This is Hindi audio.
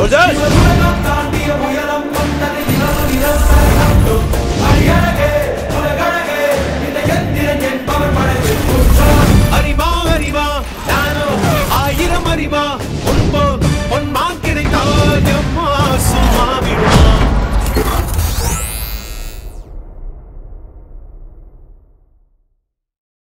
सोल्जर्स